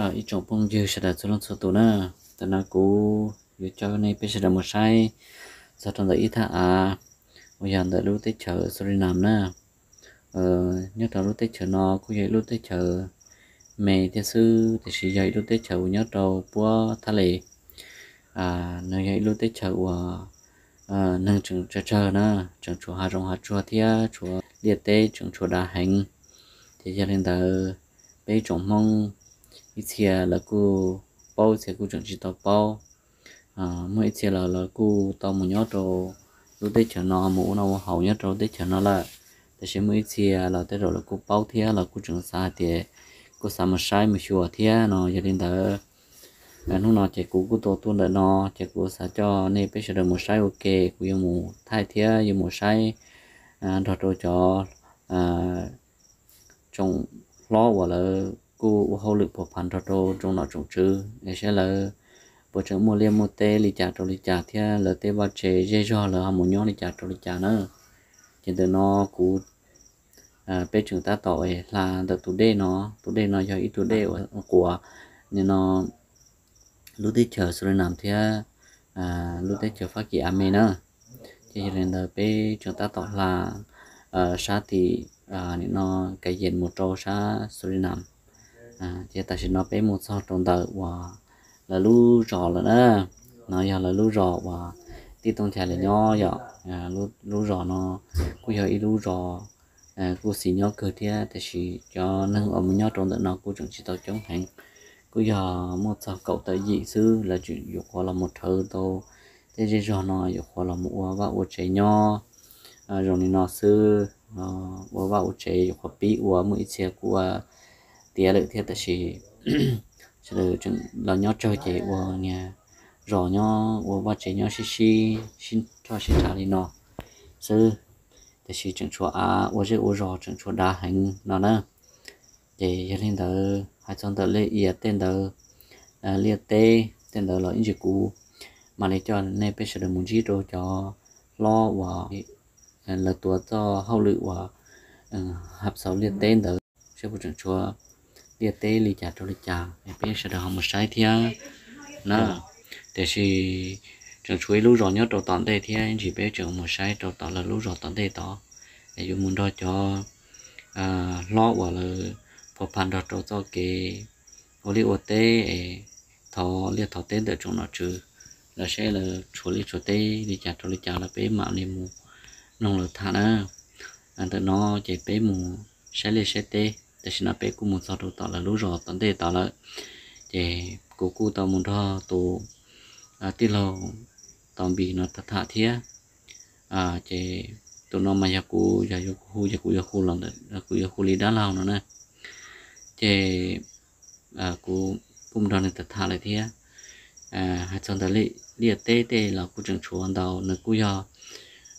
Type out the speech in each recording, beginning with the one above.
à ít trong bông dư sẽ đặt cho số tụ nè ta nó cú việc cho này bây giờ một sai. Sau trong đó ít thà à bây giờ đợi lúc tới chợ nằm nè ờ nhớ đầu lúc tới chợ nó cũng vậy lúc tới chợ. Mẹ thiên sư, thì chỉ dạy lúc tới chợ nhớ đầu bữa thà lệ à nơi dạy lúc tới chợ à nâng trường chờ chờ nè trường chùa hà rong hà chùa thia, chùa liệt tế trường chùa đà hành thì gia đình ta bây trồng mong ít chia là cô bao thì cô chẳng chỉ tao bao à mỗi chia là là cô tao một nhát rồi lúc đấy chờ nó mũ nó hậu nhất rồi đấy chờ nó là thế xem mỗi chia là tới rồi là cô bao thia là cô chẳng xa thì cô sao mà sai mà chùa thia nó gia đình đó, lúc nào chạy cú của tôi tuôn đợi nó chạy cú xả cho nên bây giờ một sai ok của yêu mù thay thế yêu mù sai à rồi rồi cho à trong lo và là cú hậu lực bộ phản trò rồi trong nó trong chữ để sẽ là, bộ trưởng mua liên mua tê, lì chả trò lì chả thì là tê bao chế dễ cho là một nhóm lì chả trò lì chả nữa chỉ từ nó cú à bên trường ta tỏ là từ tụ đê nó. Tụ đê nó cho ít tụ đê của nên nó lúc đi chờ rồi làm thì à lúc đi chờ phát triển ame nữa cho nên là bên trường ta tỏ là ờ, à sa thì à nó cái gì một trâu sa Suriname à chỉ ta chỉ nói bé một số trong đời và là lu rò là nữa nó giờ là lu rò và đi tông chạy là nhỏ giờ à lu lu rò nó cũng giờ ít lu rò à cũng xí nhỏ cơ thế thì chỉ cho nâng ở một nhỏ trong đời nó cũng chẳng chỉ tao chống hành. Cũng giờ một sao cậu tới dị sư là chuyện dục hoặc là một thơ tô thế chỉ rò nó dục hoặc là một và một trẻ nhỏ à, rồi nó sư và vào trẻ hoặc bị của ít xe của tía lợi thiết là sẽ được chừng là nhau chơi chạy của nhà rõ nhau của ba chạy nhau xí xí xin cho xin trả đi nó sư thì chỉ chừng chùa à của chứ của rõ chừng chùa đa hành nó nữa để cho nên đỡ hai chân đỡ lệ ý tên đỡ liệt tê tên đỡ là những gì cũ mà để cho nên bây giờ được muốn chỉ rồi cho lo và là tua cho hậu lự và hấp sáu liệt tên đỡ sẽ bộ trưởng chùa địa tê lì chả cho lì chả em biết sẽ được học một sai thia. Nè để chỉ trường chuối lú rồi nhớ đầu tận đây thì anh chỉ biết trường một sai đầu tận là lú rồi tận đây đó để dùng muốn đó cho à, lo và là phổ phản đó cho cái ô liu ô tê thọ liệt thọ tế để chúng nó trừ. Là sẽ là chuối li chuối tê, lì chả cho lì chả là bé mạo niệm mù. Nông lực thà nữa anh tự nó chỉ bé mù, sẽ liệt sẽ tê để xin bé cũng muốn sao đâu tao là lú rồi. Tận đây tao là để cô cô tao muốn cho tổ tí lâu tao bị nó thật thà thiệt à để tụi nó mà giờ cô, giờ giờ cô giờ cô giờ cô lòng đấy cô giờ cô lý đá lao nữa nè. Để à cô cũng này thật thà lại thiệt à hai chân tao li liệt tê tê là cô chẳng chuồn đầu nó cô giờ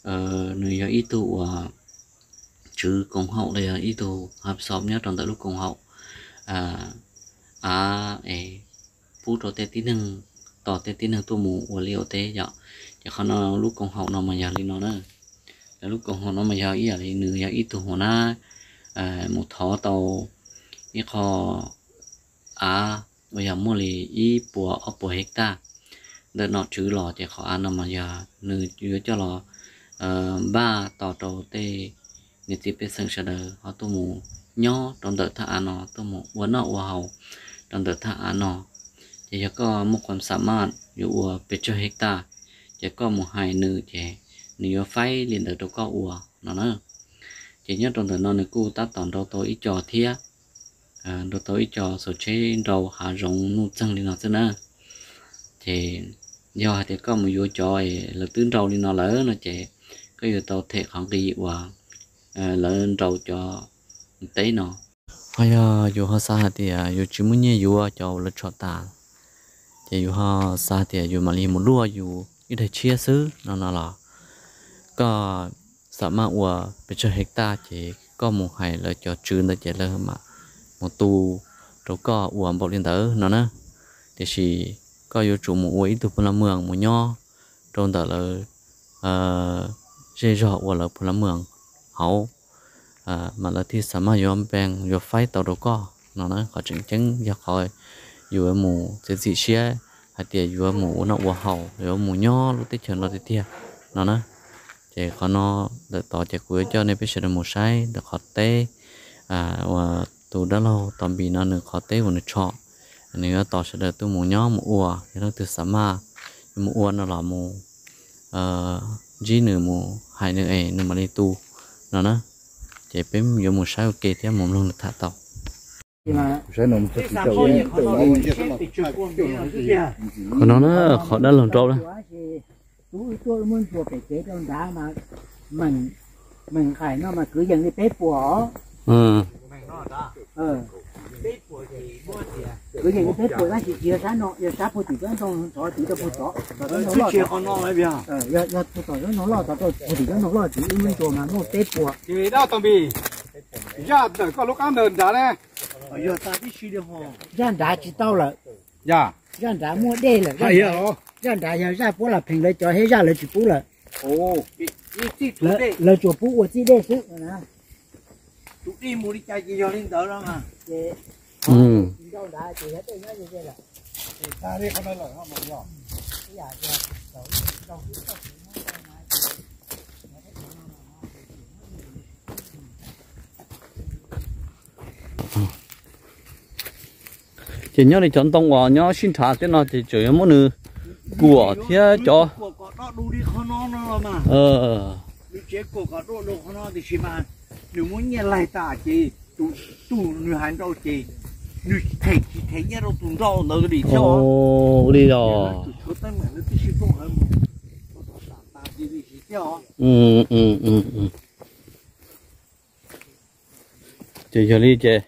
ờ nó giờ ít tụ à chứ cùng hậu đây là ít đồ hợp xóm nhá trong tại lúc cùng hậu. À à ê phú trò tê tí nâng tỏ tê tí nâng tu mù của liệu tê dạ chứ không nó lúc cùng hậu nó mà giờ đi nó nữa là lúc cùng hậu nó mà giờ ý là thì nửa giờ ít tù hồ na à một thó tàu, ý kho à bây giờ mua lì ít bùa ở bùa hecta đợt nọ chữ lò chỉ khó ăn mà giờ nửa chứa cho lò. Ờ, ba tỏ trâu tê người tiếp bên sân sờ đờ họ tu mù nhỏ trong đợt thà nó tu mù uốn nọ hoa hậu trong đợt thà nó, chỉ có một con sả mát dụ bên cho hecta chỉ có một hai nữ chỉ nếu phải liền được đâu có ua, nó nữa chỉ nhớ trong đợt nó này cô ta tỏng đâu tôi ít trò thia. À đâu tôi ít trò số chế đầu hạ rộng nụ chân đi nó thế nữa. Thì, do thì có một vô trò là tướng đầu đi nó lỡ nó chỉ cái yếu tố thể khoảng cái và lên rau cho tế nó hay à dù họ xa thì à dù chỉ muốn nhớ dù cho là cho ta thì dù họ xa thì ờ, dù mà liền một lúa, dù ít thể chia xứ nó nó là có sợ mà ủa bây giờ hecta chỉ có một hai là cho trừ nó chỉ là mà một tu rồi có ủa bộ liên tử nó nữa thì chỉ có dù chủ một ít từ là mường, một nho. Trong đó là ờ dễ rõ ủa là là mường hậu. À mà là thi sớm mà yom bèn yo phái tàu đồ có nó nói có chứng chứng do khỏi dù ở mù sẽ dị xe hay tiệt dù ở mù nó qua hậu dù mù nhỏ lúc tết chuẩn nó tết tiệt nó nói chỉ có nó để tỏ chỉ cuối cho nên bây giờ được một sai được khó tê à và tù đã lâu tầm bị nó nửa khó tê và nửa chọn nửa tỏ sẽ được tu mù nhỏ mù ua thì nó từ sớm mà mù ua nó là mù ờ uh, chỉ nửa mù hai nửa ấy nửa mà đi tu nó nè chỉ bếm nhiều mù sai ok thì mù luôn được thả tàu. Yên tự còn nó nó khó đã lần trâu đó mình mình khai nó mà cứ dần đi bếp của ừ. Ờ cứ dần đi bếp của nó chỉ chia sáng nó giờ sáng phụ thì cái trong chỗ chỉ cho phụ chỗ rồi nó chia con nó ấy giờ ờ giờ giờ phụ chỗ nó lo tao tôi phụ thì nó lo chỉ muốn chùa mà nó bếp của thì đó tầm bì. Giờ đợi có lúc ăn đờn giá đấy giờ ta đi suy đi hồ ra đá chỉ tao là dạ. ra đá mua đây là hay à đó ra đá giờ ra bố là 平了 cho hết ra là chỉ bố là ồ là là chùa bố của chỉ đây nè tụi đi mua đi chạy gì cho lên đó mà ừ. Chỉ nhớ đi chọn tông vào nhớ xin trả thế nào thì chỉ muốn nữa của thế cho. Ờ. Nếu chế của có đồ đồ nó thì chỉ mà. Nếu muốn nghe lại ta chỉ tụ tụ nữ hành đâu chỉ nữ thấy thấy nhớ đâu tụ đâu nó đi cho. ồ đi rồi. tụ tay mà nó chỉ phong hơn đi ừ ừ ừ ừ. Chỉ cho đi chơi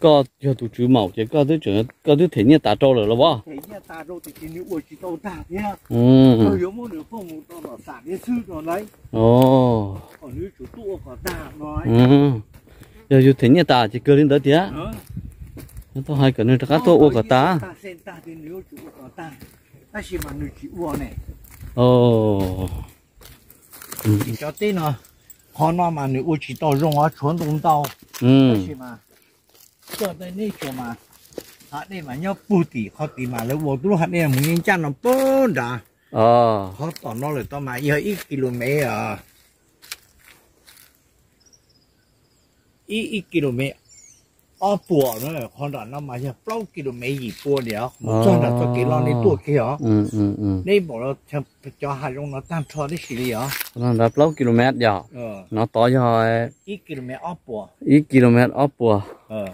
có cho tụi chú màu chỉ có thứ chuyện có thứ thể như tạ trâu rồi là bao thấy nhá ta đâu thì chỉ nữ ủa chỉ đâu ta thế ừ. Tôi yếu muốn nữ phong một tao xả cái sư rồi đấy. Ồ. Còn nữ chủ tụ của ta nói. Ừ giờ dù thể như tạ chỉ cơ lên đó tía Ờ. nó to hai cái nữa các tôi ô cả ta. Ta ta. Ta ta này. Ồ. Chỉ cho tên nó họ nó mà ủa chỉ tao dùng ở truyền động tao. Ừ. Cho tới đây chỗ mà. Họ đây mà nhớ bù tỉ họ tỉ mà lấy vô tu họ đây là một nhân chân nó bốn đã. Ờ. Họ tỏ nó là tao mà. Giờ ít km à ít ít km bùa nó là con đó nó mà giờ bao km gì bùa đấy một trăm là cho cái lo này tuổi kia à ừ ừ ừ. Đây bỏ nó cho cho hai trong nó tăng cho đấy xí đi à nó đã bao km giờ ờ. Nó to rồi ít km ở bùa. Ít km ốp bùa. Ờ.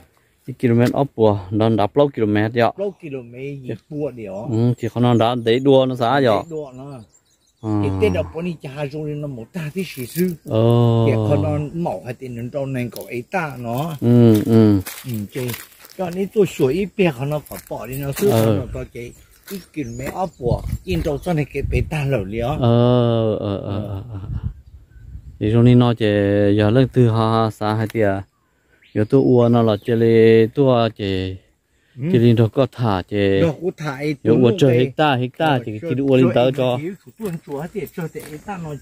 Ít km ốp bùa. Nó đã bao km giờ bao km gì bùa đấy à ừ chỉ còn nó đã để đua nó xả giờ ờ. tên đó bọn đi cha rồi nó một ta thì sĩ sư ờ. Cái con nó mỏ hay tên nó trong này có ấy ta nó. Ừ ừ. Ừ cho nên tôi sửa ít bé nó phải bỏ đi nó sư Ờ. nó có cái ít kinh mấy áo bỏ in trong trong này cái bé ta lẩu lió ờ ờ ờ ờ thì trong này nó chỉ giờ lên từ ha xả hai tia. Giờ tôi uo nó là chỉ lấy tôi chỉ chỉ lên đó có thả chỉ nó giờ uo chơi hecta hecta chỉ chỉ uo lên tới cho. nó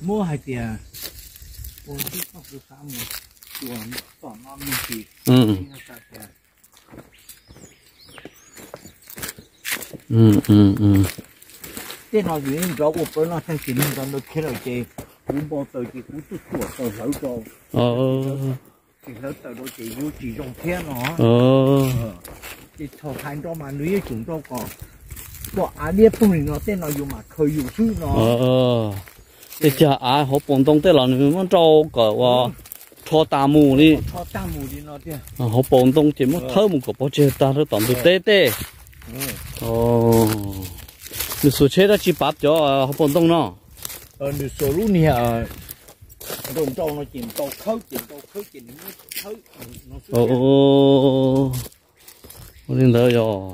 mua hai tiền nó nó ừ. Ừ ừ ừ. Tên nó gì cho của bữa nó thành chỉ nên nó khi nào chỉ cũng bao tờ chỉ cũng tự sửa tờ lẩu cho ờ chỉ lẩu tờ đó chỉ vô chỉ trong thiên nó. Ờ. Chỉ thọ thành cho mà nuôi chúng cho có có à địa phương này nó tên nó dùng mà khơi dùng sư nó. Ờ thì chả ai họ bồn đông tới là mình muốn trâu cỡ và cho ta mù đi. Cho ta mù đi nó đi họ bồn đông chỉ muốn thơ một cái bao nhiêu ta nó toàn được tê tê. Ồ mình số chế đó chỉ bắt cho họ bồn đông nó. Ờ nếu số lúc này đồng trâu nó chìm tàu khơi chìm tàu khơi chìm nó khơi nó ồ. ồ ồ lên đó rồi.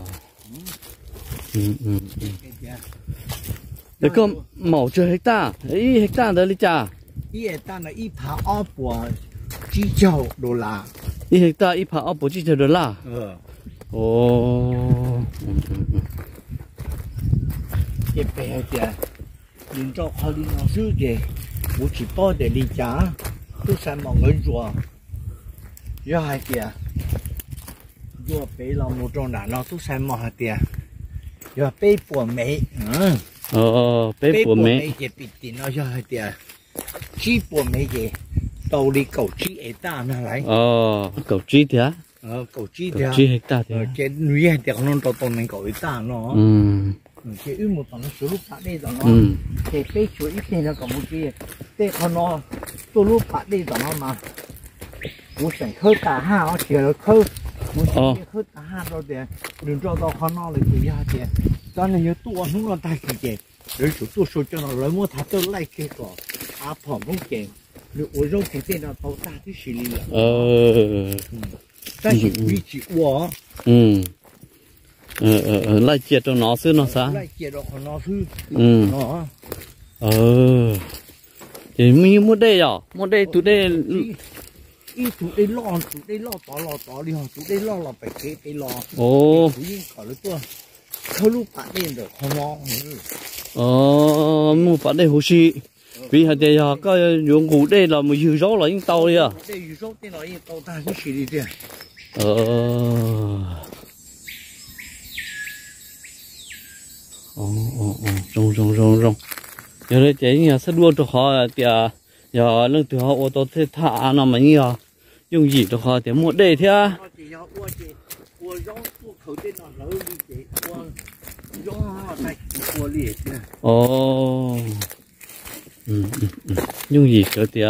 Để có màu chơi hecta ấy hecta đó đi cha ý ta là ý phá áo của chỉ châu đô la. Ít hecta ít phá ốc bố chỉ chơi được là ờ. Ồ. Ừ ừ ừ. Cái bé kìa. Nhìn cho họ đi nó sư kìa bố chỉ bao để đi trả tôi xem mọi người rùa rồi hai kìa 做北老母种的，那都山毛的，要北波梅，嗯， ờ bé của mẹ 嘅必定那要系的，西波梅嘅道理狗鸡会大拿来， ờ cầu chi thế á 呃，狗鸡 cầu 的， chi hecta 呃 thế，嘅女人的可能到到能狗会大咯， ừ 东西，因为咱十六路跑种啊了，在北一天天搞不起，再看到走六跑累种啊嘛，我想去打哈，我觉得去，我想去打哈着点，能找到好闹的地方去，咱们有多弄大时间，人手多少件，人么他都来这个，他跑不紧，我肉肯定要到大的心里了。呃，但是比起我，嗯。ừ lại chia cho nó xứ nó sao lại chia cho nó xứ. Ừ. Nó. Ờ. Thì mình muốn đây à muốn đây tụi đây ý tụi đây lo tụi đây lo tỏ lo tỏ đi hả? Tụi đây lo là phải kế phải lo ồ. Tụi yên khỏi lúc tôi không lúc bạn đây được không lo ờ mua bạn đây hồ sĩ vì hạt đây hả có dụng cụ đây là một dùng gió là yên tàu đi à? Đây dùng gió đây là yên tàu ta cái gì đi đi ờ. rong rong rong rong giờ đây chị nhà sẽ đua cho họ thì giờ lần thứ họ ô tô sẽ thả nó mà nhỉ? Dùng gì cho họ thì mua đây thế à ồ. Ừ, ừ, ừ. Dùng gì cho tiền